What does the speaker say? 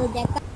तो जैसा